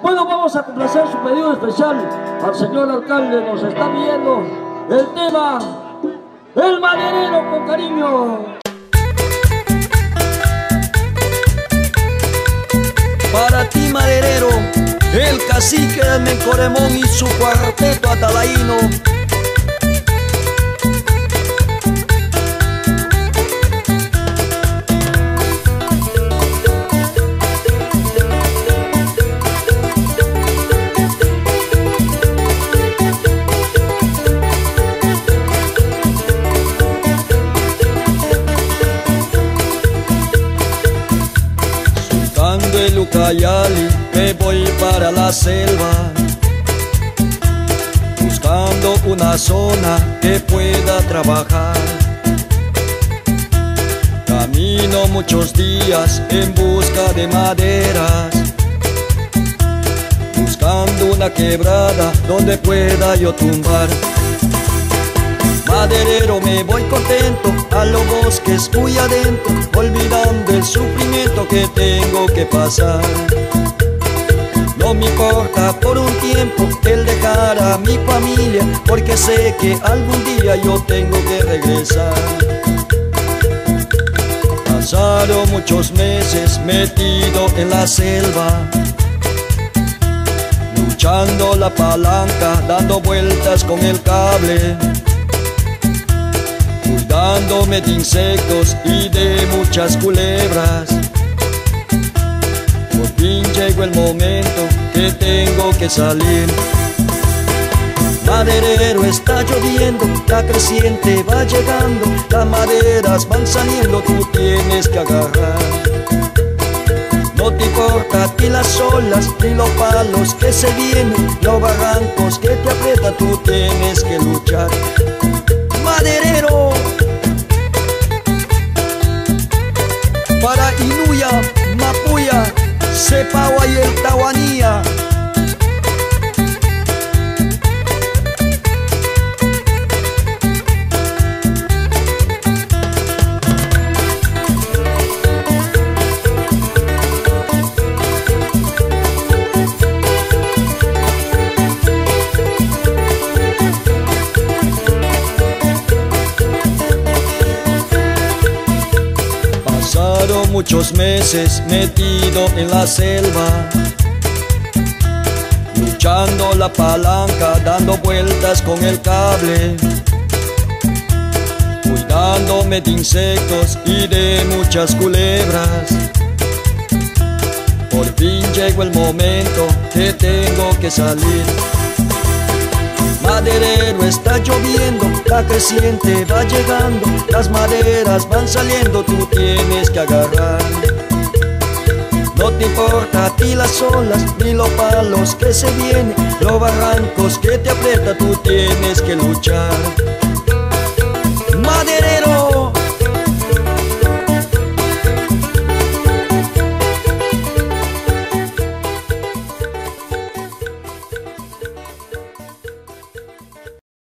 Bueno, vamos a complacer su pedido especial al señor alcalde, nos está viendo el tema El maderero con cariño. Para ti maderero, el cacique del Mencoremón y su cuarteto atalaíno Ucayali me voy para la selva. Buscando una zona que pueda trabajar. Camino muchos días en busca de maderas. Buscando una quebrada donde pueda yo tumbar. Maderero me voy contento a los bosques muy adentro, olvidando el sufrimiento que tengo pasar. No me importa por un tiempo el dejar a mi familia, porque sé que algún día yo tengo que regresar. Pasaron muchos meses metido en la selva, luchando la palanca, dando vueltas con el cable cuidándome de insectos y de muchas culebras. Fin llegó el momento que tengo que salir. Maderero está lloviendo, la creciente va llegando, las maderas van saliendo, tú tienes que agarrar. No te importa a ti las olas, ni los palos que se vienen, los barrancos que te aprietan, tú tienes que luchar. Maderero Sepawa y el muchos meses metido en la selva Luchando la palanca, dando vueltas con el cable Cuidándome de insectos y de muchas culebras. Por fin llegó el momento que tengo que salir Maderero está lloviendo, la creciente va llegando, las maderas van saliendo, tú tienes que agarrar. No te importa a ti las olas, ni los palos que se vienen, los barrancos que te aprieta, tú tienes que luchar.